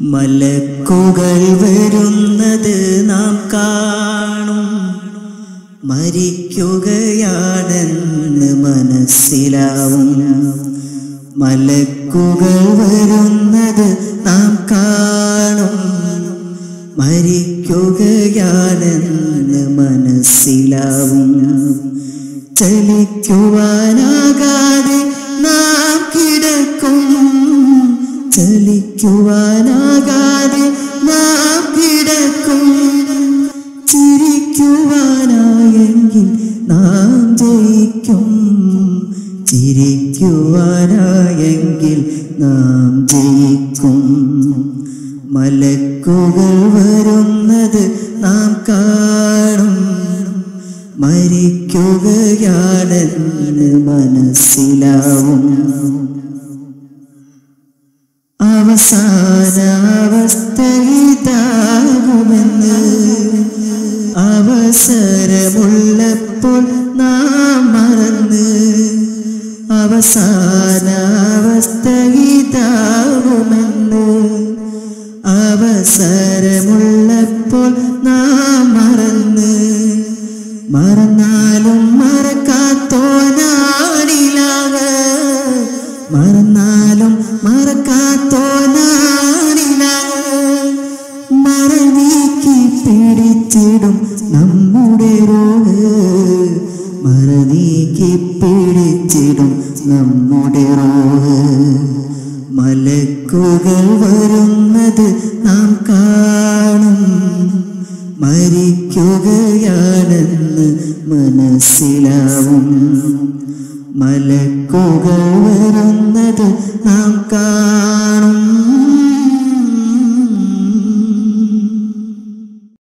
മലക്കുകൾ വരുന്നത് നാം കാണും. മരിക്കുകയാണെന്ന് മനസ്സിലാവും. മലക്കുകൾ വരുന്നത് നാം കാണും. മരിക്കുകയാണെന്ന് മനസ്സിലാവും. ചലിക്കുവാനാകാതെ ചലിക്കുവാനാകാതെ നാം കിടക്കും. ചിരിക്കുവാനായെങ്കിൽ നാം ജയിക്കും. ചിരിക്കുവാനായെങ്കിൽ നാം ജയിക്കും. മലക്കുകൾ വരുന്നത് നാം കാണും. മരിക്കുകയാണെന്ന് മനസ്സിലാവും. ഇതാകുമെന്ന് അവസരമുള്ളപ്പോൾ നാം മറന്ന് അവസാനാവസ്ഥയിതാകുമെന്ന് അവസരമുള്ളപ്പോൾ നാം മറന്ന് മറന്നാലും പിടിച്ചിടും നമ്മുടെ റോഹ് മറനീക്കി പിടിച്ചിടും നമ്മുടെ റോഹ് മലക്കുകൾ വരുന്നത് നാം കാണും. മരിക്കുകയാണെന്ന് മനസ്സിലാവും. മലക്കുകൾ വരുന്നത് നാം കാണും.